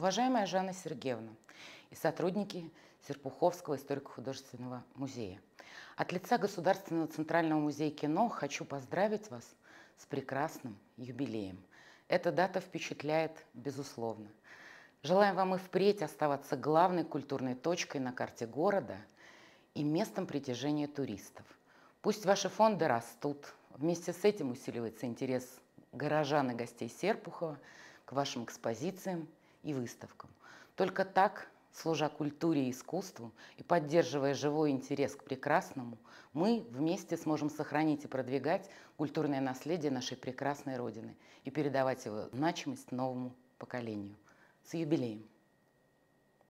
Уважаемая Жанна Сергеевна и сотрудники Серпуховского историко-художественного музея, от лица Государственного центрального музея кино хочу поздравить вас с прекрасным юбилеем. Эта дата впечатляет безусловно. Желаем вам и впредь оставаться главной культурной точкой на карте города и местом притяжения туристов. Пусть ваши фонды растут, вместе с этим усиливается интерес горожан и гостей Серпухова к вашим экспозициям и выставкам. Только так, служа культуре и искусству и поддерживая живой интерес к прекрасному, мы вместе сможем сохранить и продвигать культурное наследие нашей прекрасной Родины и передавать его значимость новому поколению. С юбилеем!